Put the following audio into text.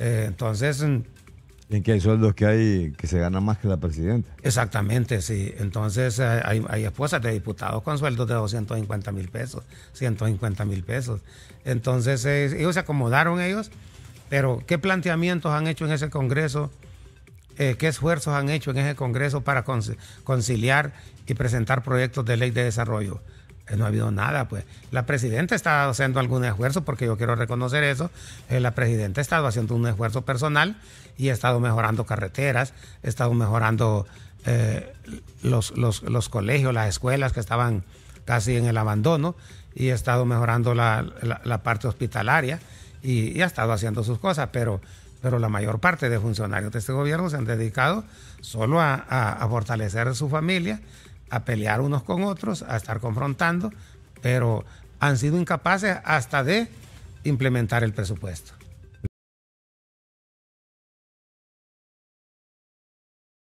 Eh, entonces... En que hay sueldos que hay que se ganan más que la presidenta. Exactamente, sí. Entonces eh, hay, hay esposas de diputados con sueldos de 250 mil pesos, 150 mil pesos. Entonces eh, ellos se acomodaron ellos, pero ¿qué planteamientos han hecho en ese Congreso? Eh, ¿Qué esfuerzos han hecho en ese Congreso para conci- conciliar y presentar proyectos de ley de desarrollo? No ha habido nada, pues. La presidenta está haciendo algún esfuerzo, porque yo quiero reconocer eso. Eh, la presidenta ha estado haciendo un esfuerzo personal y ha estado mejorando carreteras, ha estado mejorando eh, los, los- los colegios, las escuelas que estaban casi en el abandono y ha estado mejorando la, la- parte hospitalaria y ha estado haciendo sus cosas, pero, pero la mayor parte de funcionarios de este gobierno se han dedicado solo a, a- fortalecer su familia, a pelear unos con otros, a estar confrontando, pero han sido incapaces hasta de implementar el presupuesto.